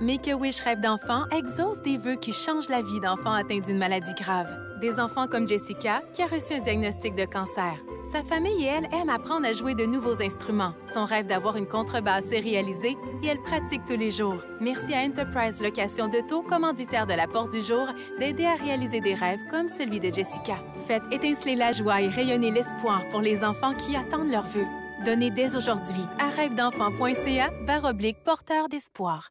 Make-A-Wish Rêve d'enfant exauce des vœux qui changent la vie d'enfants atteints d'une maladie grave. Des enfants comme Jessica, qui a reçu un diagnostic de cancer. Sa famille et elle aiment apprendre à jouer de nouveaux instruments. Son rêve d'avoir une contrebasse s'est réalisé et elle pratique tous les jours. Merci à Enterprise Location d'Auto, commanditaire de la Porte du Jour, d'aider à réaliser des rêves comme celui de Jessica. Faites étinceler la joie et rayonner l'espoir pour les enfants qui attendent leurs vœux. Donnez dès aujourd'hui à rêvedenfant.ca barre porteur d'espoir.